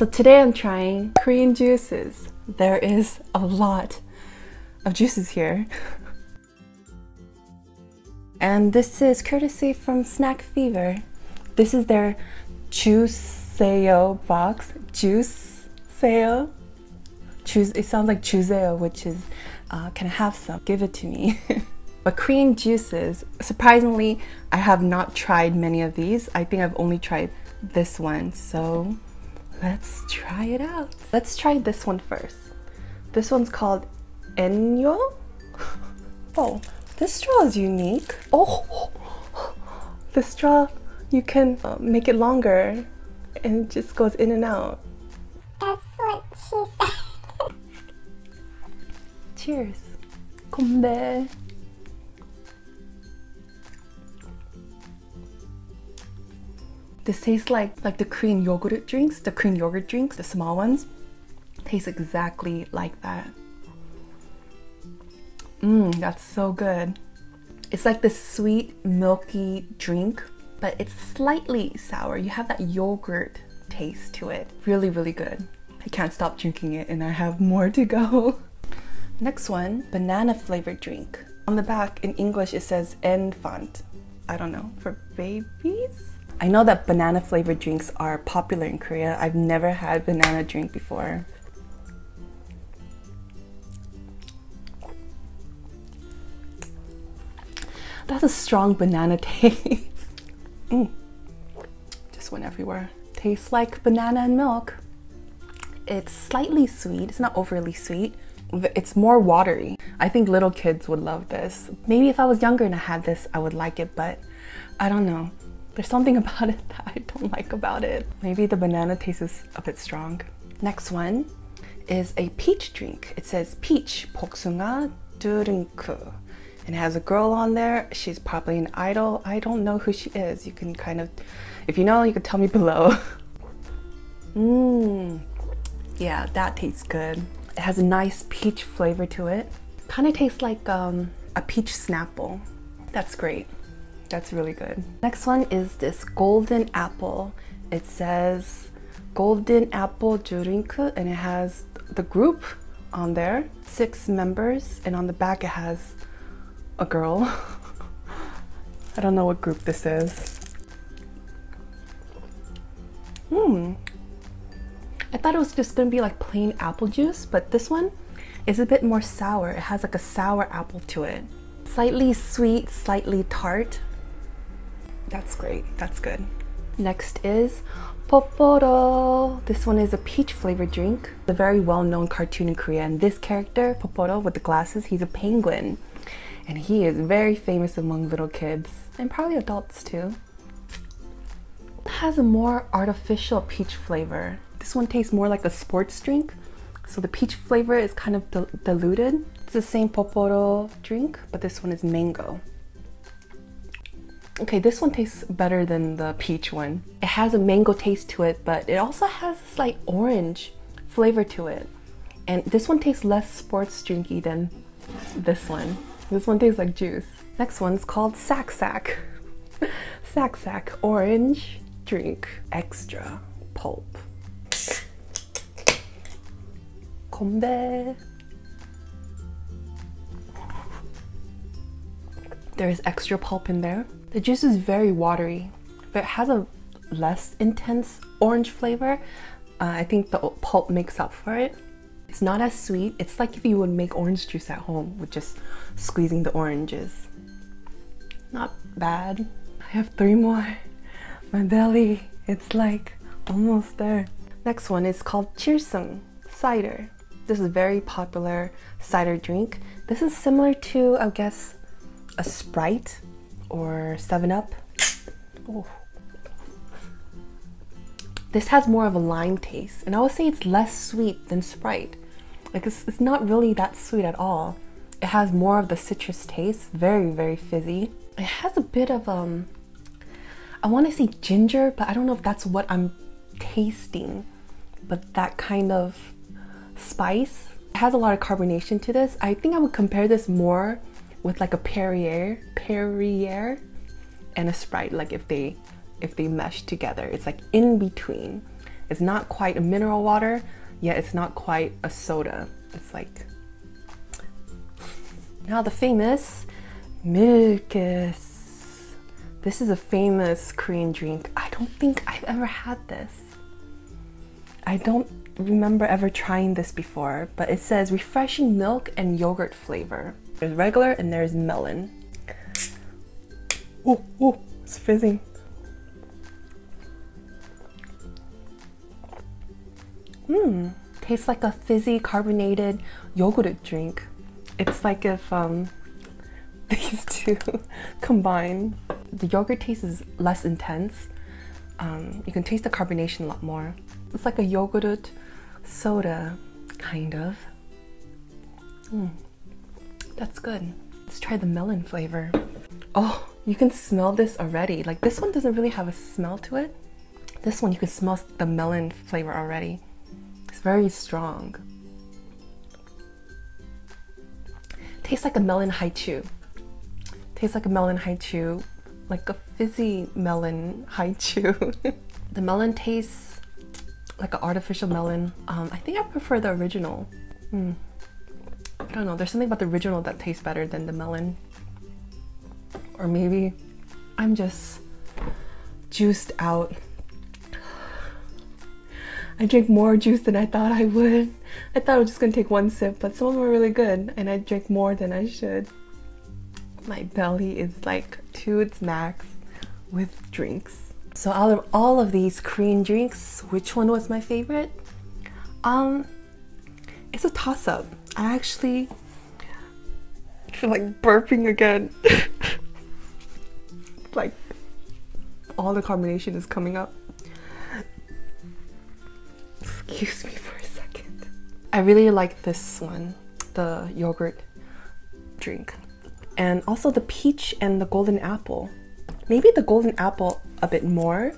So today I'm trying Korean juices. There is a lot of juices here. and this is courtesy from Snack Fever. This is their juice box. Juice. Choose. It sounds like chuseo, which is uh, can I have some? Give it to me. but Korean juices, surprisingly, I have not tried many of these. I think I've only tried this one. So let's try it out. Let's try this one first. This one's called Enyo. oh, this straw is unique. Oh, the straw, you can uh, make it longer and it just goes in and out. That's what she said. Cheers. 건배. This tastes like like the Korean yogurt drinks, the Korean yogurt drinks, the small ones. Tastes exactly like that. Mmm, that's so good. It's like this sweet, milky drink, but it's slightly sour. You have that yogurt taste to it. Really, really good. I can't stop drinking it and I have more to go. Next one, banana flavored drink. On the back in English it says enfant. I don't know, for babies? I know that banana flavored drinks are popular in Korea. I've never had banana drink before. That's a strong banana taste. mm. Just went everywhere. Tastes like banana and milk. It's slightly sweet, it's not overly sweet. It's more watery. I think little kids would love this. Maybe if I was younger and I had this, I would like it, but I don't know. There's something about it that I don't like about it. Maybe the banana taste is a bit strong. Next one is a peach drink. It says peach 복숭아 드링크. And it has a girl on there. She's probably an idol. I don't know who she is. You can kind of, if you know, you can tell me below. Mmm. Yeah, that tastes good. It has a nice peach flavor to it. Kind of tastes like um, a peach snapple. That's great. That's really good. Next one is this golden apple. It says golden apple drink and it has the group on there, six members, and on the back it has a girl. I don't know what group this is. Hmm. I thought it was just gonna be like plain apple juice, but this one is a bit more sour. It has like a sour apple to it. Slightly sweet, slightly tart. That's great, that's good. Next is Pororo. This one is a peach flavored drink. A very well-known cartoon in Korea. And this character, Pororo with the glasses, he's a penguin. And he is very famous among little kids and probably adults too. It has a more artificial peach flavor. This one tastes more like a sports drink. So the peach flavor is kind of dil diluted. It's the same Pororo drink, but this one is mango. Okay, this one tastes better than the peach one. It has a mango taste to it, but it also has a slight orange flavor to it. And this one tastes less sports drinky than this one. This one tastes like juice. Next one's called Sac Sac. Sac Sac Orange Drink Extra Pulp. 건배. There's extra pulp in there. The juice is very watery, but it has a less intense orange flavor. Uh, I think the pulp makes up for it. It's not as sweet. It's like if you would make orange juice at home with just squeezing the oranges. Not bad. I have three more. My belly, it's like almost there. Next one is called Chilsung cider. This is a very popular cider drink. This is similar to, I guess, a Sprite or 7-Up. This has more of a lime taste, and I would say it's less sweet than Sprite. Like it's, it's not really that sweet at all. It has more of the citrus taste, very, very fizzy. It has a bit of, um, I want to say ginger, but I don't know if that's what I'm tasting. But that kind of spice. It has a lot of carbonation to this. I think I would compare this more with like a Perrier, Perrier and a Sprite, like if they if they mesh together. It's like in between. It's not quite a mineral water, yet it's not quite a soda. It's like now the famous Milkis. This is a famous Korean drink. I don't think I've ever had this. I don't remember ever trying this before, but it says refreshing milk and yogurt flavor. There's regular and there's melon. Oh, oh, it's fizzing. Mmm, tastes like a fizzy carbonated yogurt drink. It's like if um, these two combine. The yogurt taste is less intense. Um, you can taste the carbonation a lot more. It's like a yogurt soda, kind of. Mm, that's good. Let's try the melon flavor. Oh, you can smell this already. Like this one doesn't really have a smell to it. This one you can smell the melon flavor already. It's very strong. Tastes like a melon Hi-Chew. Tastes like a melon Hi-Chew, like a fizzy melon Hi-Chew. the melon tastes like an artificial melon. Um, I think I prefer the original. Mm. I don't know, there's something about the original that tastes better than the melon. Or maybe I'm just juiced out. I drank more juice than I thought I would. I thought I was just gonna take one sip, but some of them were really good, and I drank more than I should. My belly is like to its max with drinks. So out of all of these Korean drinks, which one was my favorite? Um, it's a toss-up. I actually feel like burping again. like all the combination is coming up. Excuse me for a second. I really like this one, the yogurt drink. And also the peach and the golden apple. Maybe the golden apple a bit more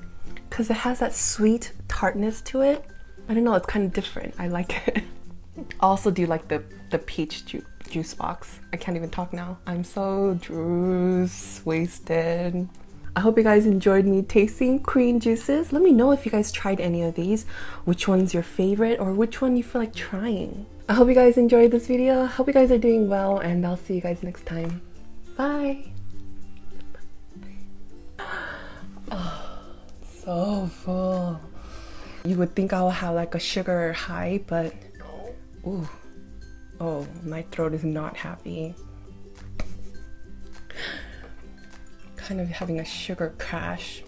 because it has that sweet tartness to it. I don't know, it's kind of different. I like it. I also do like the, the peach ju juice box. I can't even talk now. I'm so juice wasted. I hope you guys enjoyed me tasting Korean juices. Let me know if you guys tried any of these, which one's your favorite or which one you feel like trying. I hope you guys enjoyed this video. Hope you guys are doing well and I'll see you guys next time. Bye. Oh, so full. You would think I'll have like a sugar high, but ooh, oh, my throat is not happy. Kind of having a sugar crash.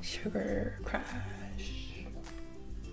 Sugar crash.